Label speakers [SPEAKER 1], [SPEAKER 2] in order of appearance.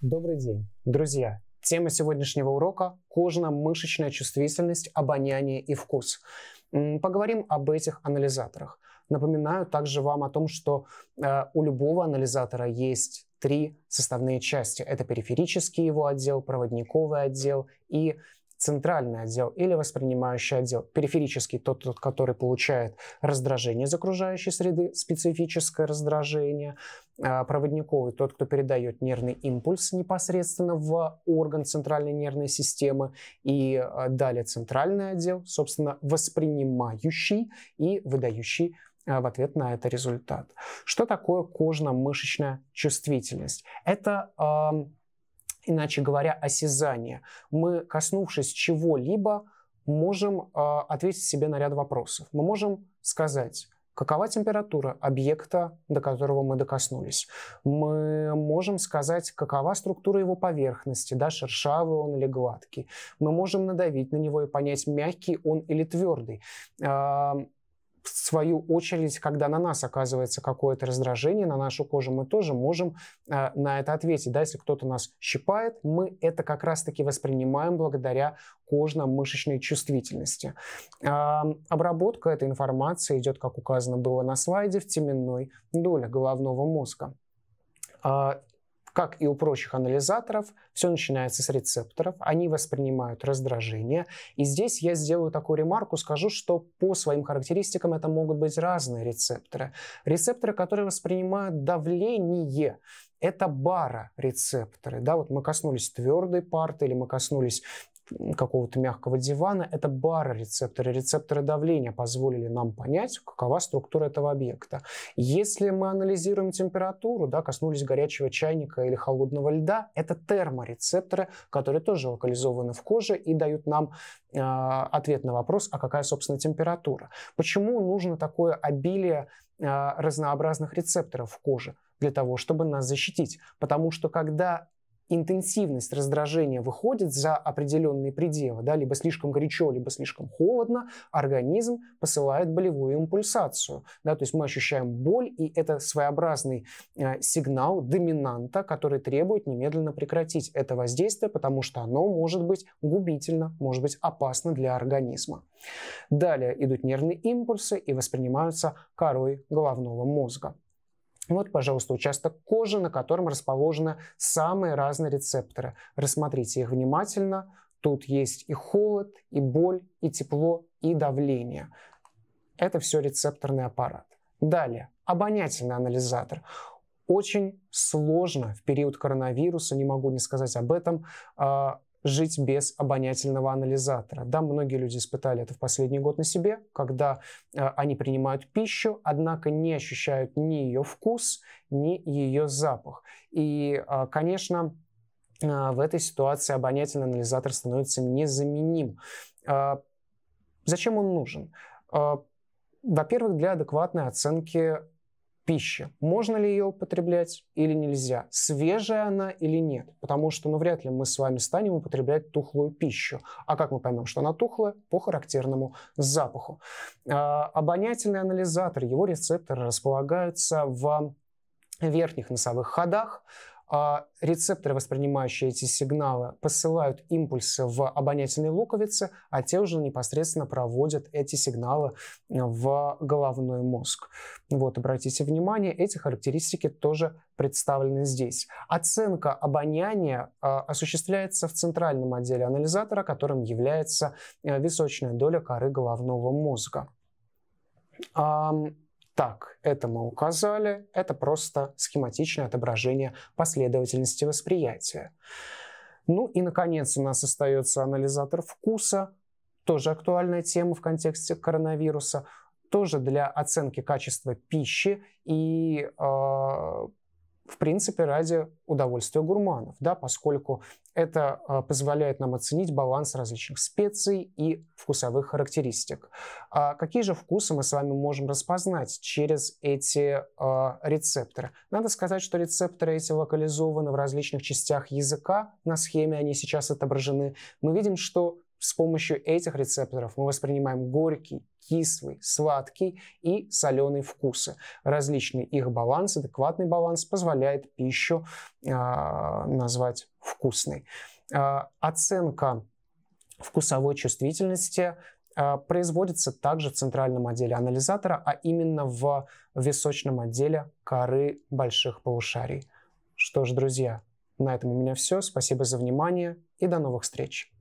[SPEAKER 1] Добрый день, друзья! Тема сегодняшнего урока – кожно-мышечная чувствительность, обоняние и вкус. Поговорим об этих анализаторах. Напоминаю также вам о том, что э, у любого анализатора есть три составные части. Это периферический его отдел, проводниковый отдел и центральный отдел или воспринимающий отдел. Периферический тот, тот, который получает раздражение из окружающей среды, специфическое раздражение. А проводниковый тот, кто передает нервный импульс непосредственно в орган центральной нервной системы. И а, далее центральный отдел, собственно, воспринимающий и выдающий а, в ответ на это результат. Что такое кожно-мышечная чувствительность? Это иначе говоря, осязание. Мы, коснувшись чего-либо, можем э, ответить себе на ряд вопросов. Мы можем сказать, какова температура объекта, до которого мы докоснулись. Мы можем сказать, какова структура его поверхности, да, шершавый он или гладкий. Мы можем надавить на него и понять, мягкий он или твердый свою очередь, когда на нас оказывается какое-то раздражение, на нашу кожу, мы тоже можем э, на это ответить. Да? Если кто-то нас щипает, мы это как раз-таки воспринимаем благодаря кожно-мышечной чувствительности. Э, обработка этой информации идет, как указано было на слайде, в теменной доле головного мозга. А, как и у прочих анализаторов, все начинается с рецепторов, они воспринимают раздражение. И здесь я сделаю такую ремарку, скажу, что по своим характеристикам это могут быть разные рецепторы. Рецепторы, которые воспринимают давление, это барорецепторы. Да, вот мы коснулись твердой парты или мы коснулись какого-то мягкого дивана, это барорецепторы, рецепторы давления позволили нам понять, какова структура этого объекта. Если мы анализируем температуру, да, коснулись горячего чайника или холодного льда, это терморецепторы, которые тоже локализованы в коже и дают нам э, ответ на вопрос, а какая, собственно, температура. Почему нужно такое обилие э, разнообразных рецепторов в коже? Для того, чтобы нас защитить. Потому что когда интенсивность раздражения выходит за определенные пределы, да, либо слишком горячо, либо слишком холодно, организм посылает болевую импульсацию. Да, то есть мы ощущаем боль, и это своеобразный э, сигнал доминанта, который требует немедленно прекратить это воздействие, потому что оно может быть губительно, может быть опасно для организма. Далее идут нервные импульсы и воспринимаются корой головного мозга. Вот, пожалуйста, участок кожи, на котором расположены самые разные рецепторы. Рассмотрите их внимательно. Тут есть и холод, и боль, и тепло, и давление. Это все рецепторный аппарат. Далее, обонятельный анализатор. Очень сложно в период коронавируса, не могу не сказать об этом, а, жить без обонятельного анализатора. Да, многие люди испытали это в последний год на себе, когда э, они принимают пищу, однако не ощущают ни ее вкус, ни ее запах. И, э, конечно, э, в этой ситуации обонятельный анализатор становится незаменим. Э, зачем он нужен? Э, во-первых, для адекватной оценки пищи. Можно ли ее употреблять или нельзя? Свежая она или нет? Потому что, ну, вряд ли мы с вами станем употреблять тухлую пищу. А как мы поймем, что она тухлая? По характерному запаху. А, обонятельный анализатор, его рецепторы располагаются в верхних носовых ходах, а рецепторы, воспринимающие эти сигналы, посылают импульсы в обонятельные луковицы, а те уже непосредственно проводят эти сигналы в головной мозг. Вот, обратите внимание, эти характеристики тоже представлены здесь. Оценка обоняния э, осуществляется в центральном отделе анализатора, которым является э, височная доля коры головного мозга. Так, это мы указали, это просто схематичное отображение последовательности восприятия. Ну и, наконец, у нас остается анализатор вкуса, тоже актуальная тема в контексте коронавируса, тоже для оценки качества пищи и э, в принципе, ради удовольствия гурманов, да, поскольку это э, позволяет нам оценить баланс различных специй и вкусовых характеристик. А какие же вкусы мы с вами можем распознать через эти э, рецепторы? Надо сказать, что рецепторы эти локализованы в различных частях языка. На схеме они сейчас отображены. Мы видим, что с помощью этих рецепторов мы воспринимаем горький, кислый, сладкий и соленый вкусы. Различный их баланс, адекватный баланс позволяет пищу э, назвать вкусной. Э, оценка вкусовой чувствительности производится также в центральном отделе анализатора, а именно в височном отделе коры больших полушарий. Что ж, друзья, на этом у меня все. Спасибо за внимание и до новых встреч.